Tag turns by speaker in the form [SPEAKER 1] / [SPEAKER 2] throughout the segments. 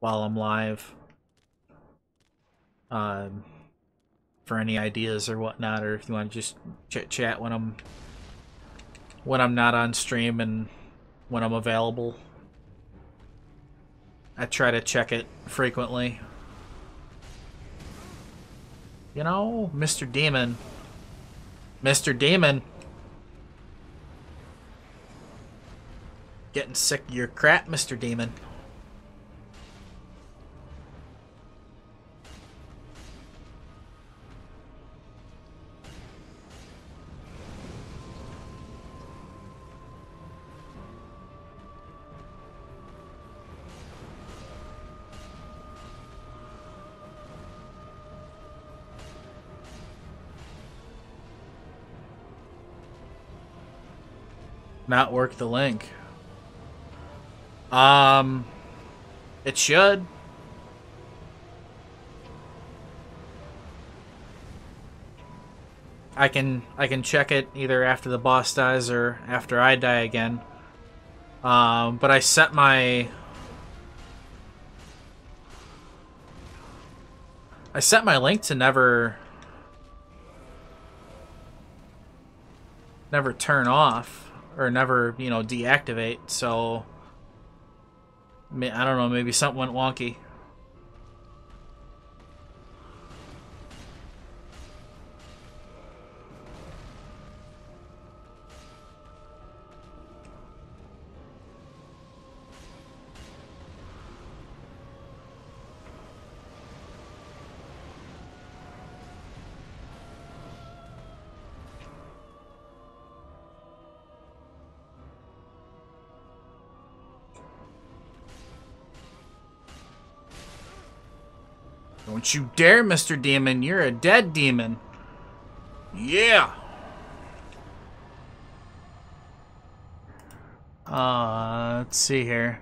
[SPEAKER 1] while I'm live. Um, for any ideas or whatnot, or if you want to just chit chat when I'm when I'm not on stream and when I'm available. I try to check it frequently. You know, Mr. Demon. Mr. Demon. Getting sick of your crap, Mr. Demon. Not work the link. Um, it should. I can I can check it either after the boss dies or after I die again. Um, but I set my I set my link to never never turn off or never, you know, deactivate. So I don't know, maybe something went wonky. Don't you dare, Mr. Demon. You're a dead demon. Yeah. Uh, let's see here.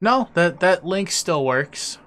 [SPEAKER 1] No, that that link still works.